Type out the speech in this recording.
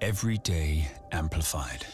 Every day amplified.